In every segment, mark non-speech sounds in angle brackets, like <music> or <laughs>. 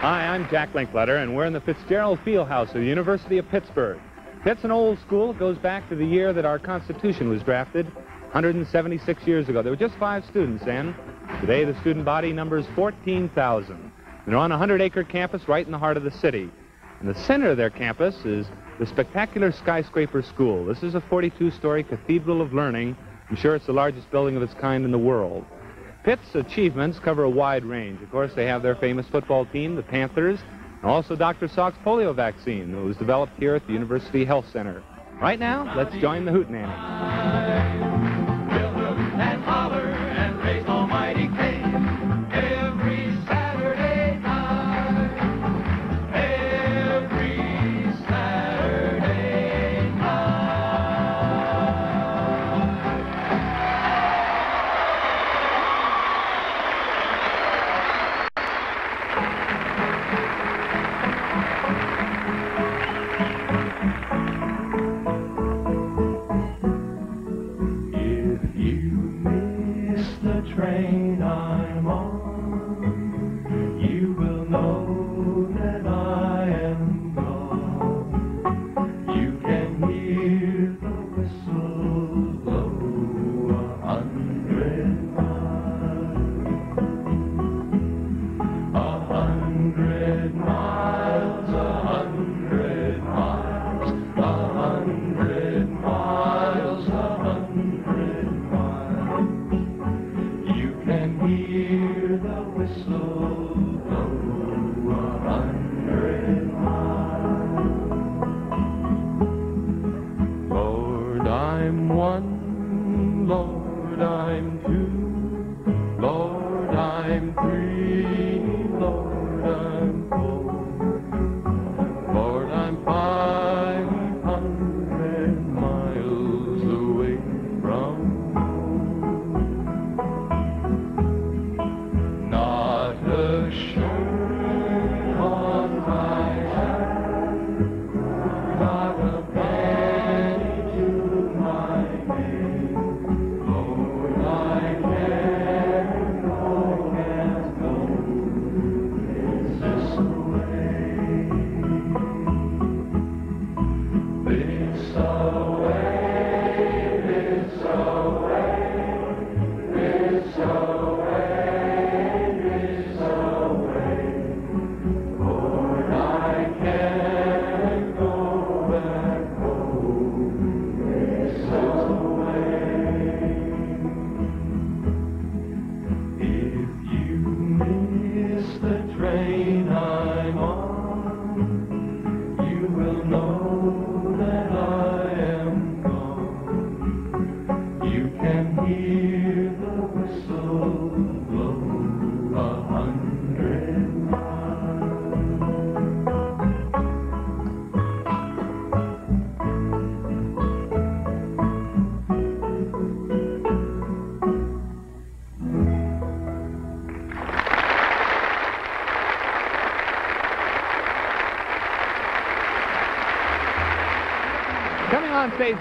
Hi, I'm Jack Linkletter, and we're in the Fitzgerald Fieldhouse of the University of Pittsburgh. Pitt's an old school. It goes back to the year that our Constitution was drafted, 176 years ago. There were just five students then. Today, the student body numbers 14,000. They're on a 100-acre campus right in the heart of the city. In the center of their campus is the spectacular skyscraper school. This is a 42-story cathedral of learning. I'm sure it's the largest building of its kind in the world. Pitt's achievements cover a wide range. Of course, they have their famous football team, the Panthers, and also Dr. Salk's polio vaccine that was developed here at the University Health Center. Right now, let's join the Hootenanny. On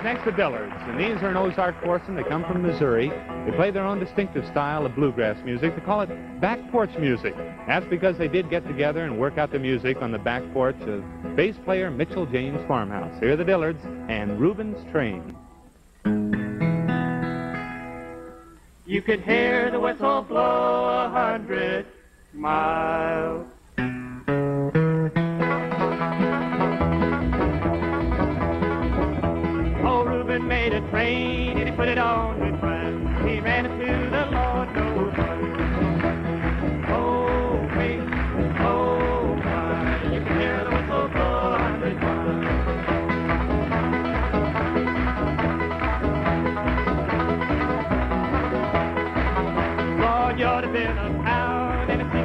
next to Dillards, and these are an Ozark foursome. They come from Missouri. They play their own distinctive style of bluegrass music. They call it back porch music. That's because they did get together and work out the music on the back porch of bass player Mitchell Jayne's farmhouse. Here are the Dillards and Reuben's Train. You could hear the whistle blow a hundred miles.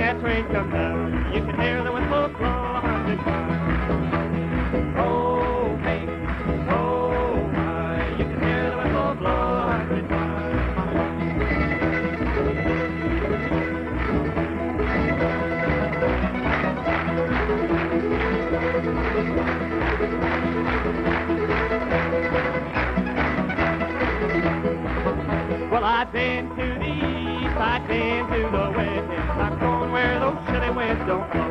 That train come down. You can hear the whistle blow a hundred miles. Oh, oh Well, I've been to the east, I've been to the west, I'm don't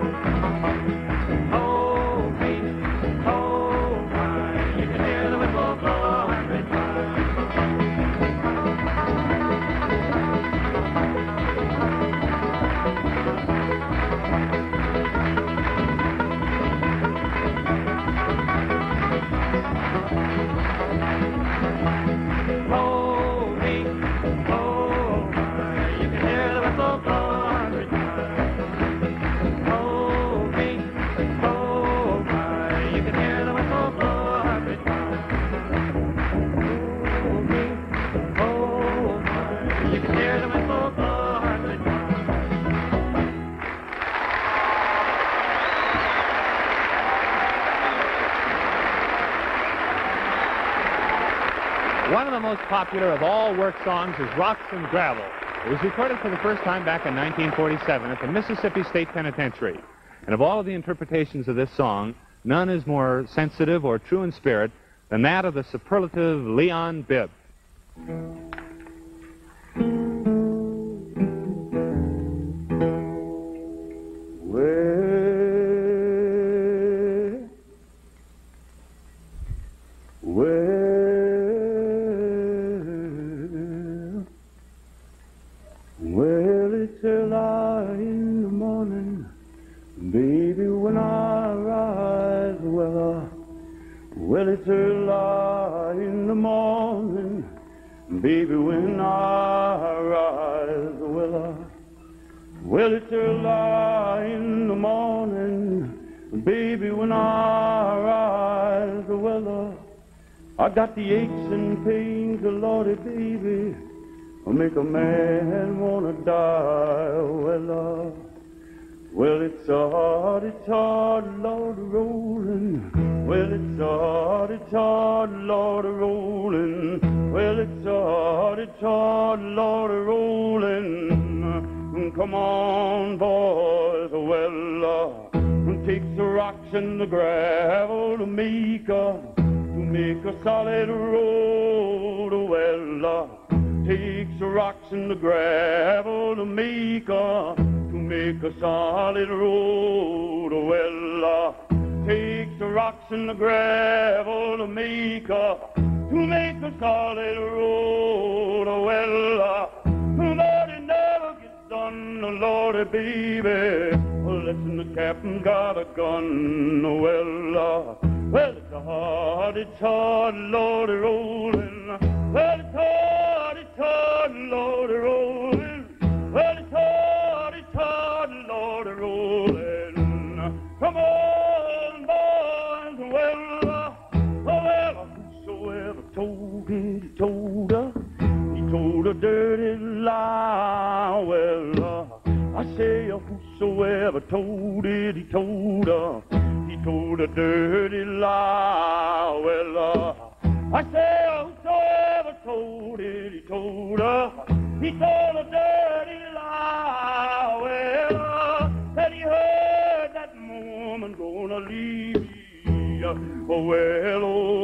popular of all work songs is Rocks and Gravel. It was recorded for the first time back in 1947 at the Mississippi State Penitentiary. And of all of the interpretations of this song, none is more sensitive or true in spirit than that of the superlative Leon Bibb. I got the aches and pains, Lordy, baby, I make a man wanna die. Well, uh, well, it's hard, it's hard, Lord, rolling. Well, it's hard, it's hard, Lord, rolling. Well, it's hard, it's hard, Lord, rolling. Come on, boys, well, uh, takes the rocks and the gravel to make a, make a solid road. Well, uh, takes the rocks and the gravel to make a, to make a solid road. Well, uh, takes the rocks and the gravel to make a, to make a solid road. Well, uh, but it never gets done, Lordy, baby. Well, listen, the captain's got a gun. Well, uh, well, it's hard, it's hard, Lordy, rolling. Well, it's hard, it's hard, Lordy, rolling. Well, it's hard, it's hard, Lordy, rolling. Come on, boys, well, uh, well, whosoever told it, he told her. He told a dirty lie. Well, uh, I say, uh, whosoever told it, he told her. Told a dirty lie. Well, uh, I say, whosoever told it, he told her. He told a dirty lie. Well, uh, said he heard that woman gonna leave me. Oh, well, oh,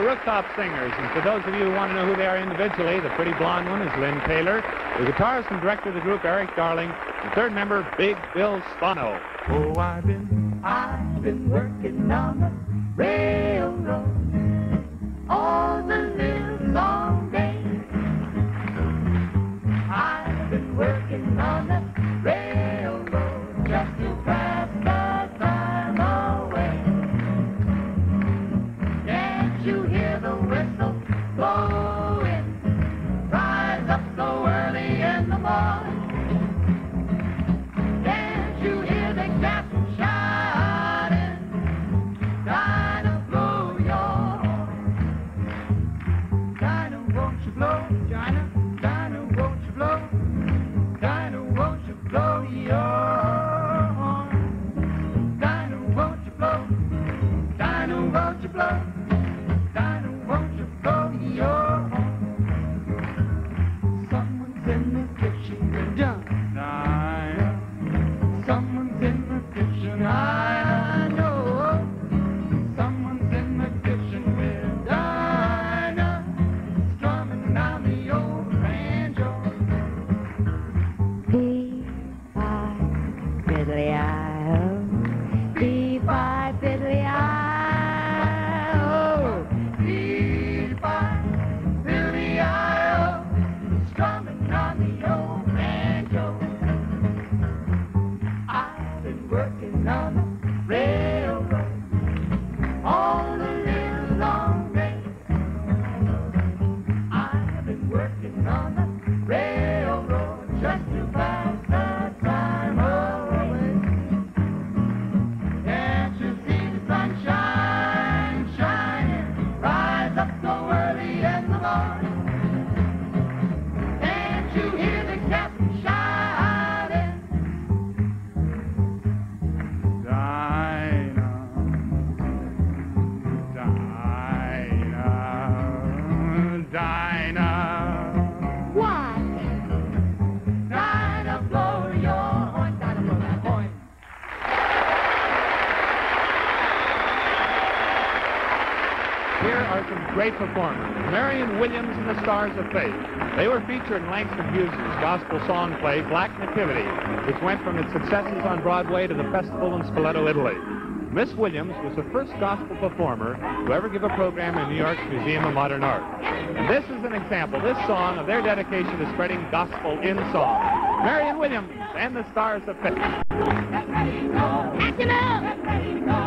the Rooftop Singers. And for those of you who want to know who they are individually, the pretty blonde one is Lynne Taylor, the guitarist and director of the group, Erik Darling, the third member, Big Bill Svanoe. Oh, I've been, I've been working on the railroad. Oh, Here are some great performers. Marion Williams and the Stars of Faith. They were featured in Langston Hughes' gospel song play, Black Nativity, which went from its successes on Broadway to the festival in Spoleto, Italy. Miss Williams was the first gospel performer to ever give a program in New York's Museum of Modern Art. And this is an example, this song, of their dedication to spreading gospel in song. Marion Williams and the Stars of Faith.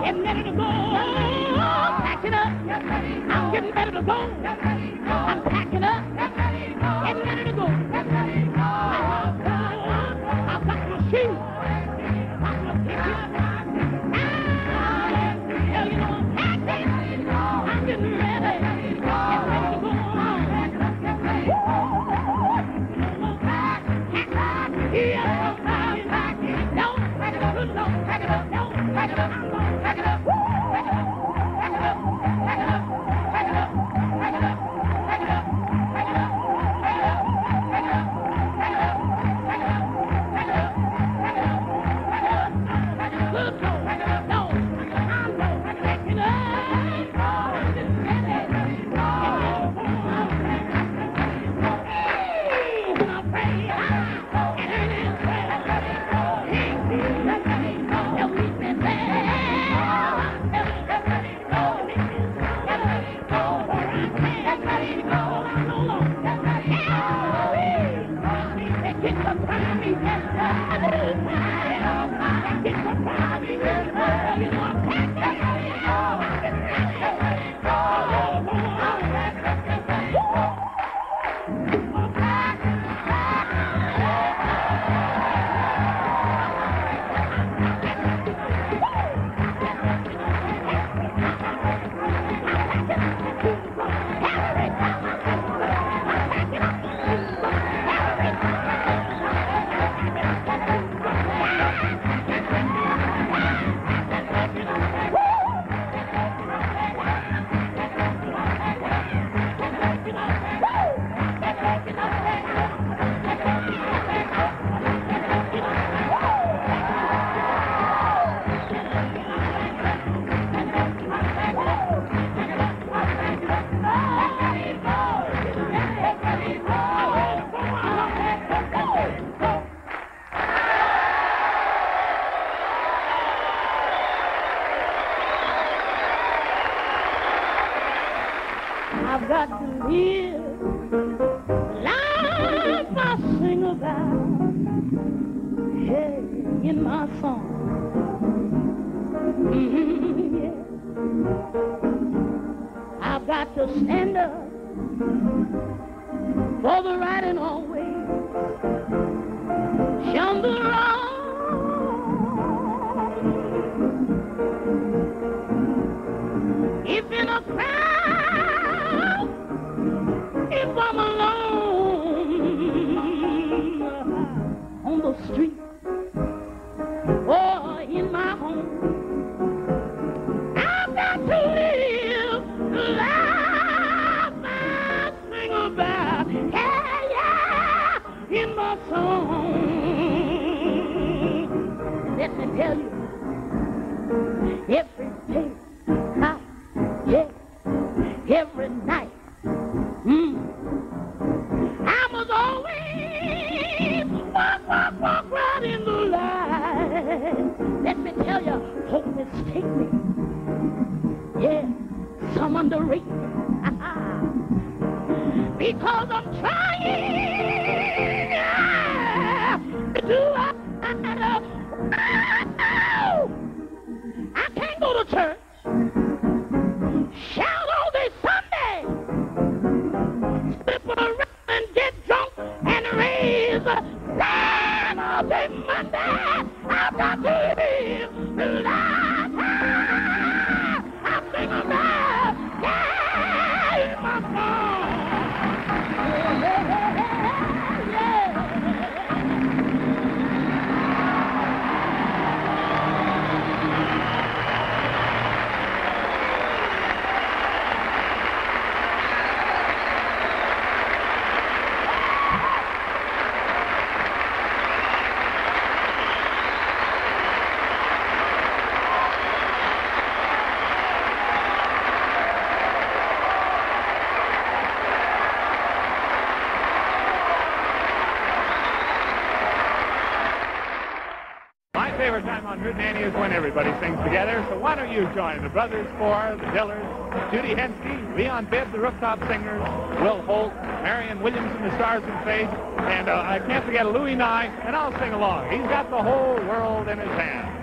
Getting ready to go. I'm packing up. I'm getting ready to go. I'm packing up. Getting ready to go. In my song. <laughs> Yeah. I've got to stand up for the right and always shun the wrong. <laughs> because I'm trying Favorite time on Hootenanny is when everybody sings together, so why don't you join the Brothers Four, the Dillards, Judy Henske, Leon Bibb, the Rooftop Singers, Will Holt, Marion Williamson, the Stars and Faith, and uh, I can't forget Louis Nye, and I'll sing along. He's got the whole world in his hands.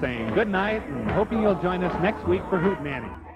Saying good night and hoping you'll join us next week for Hootenanny.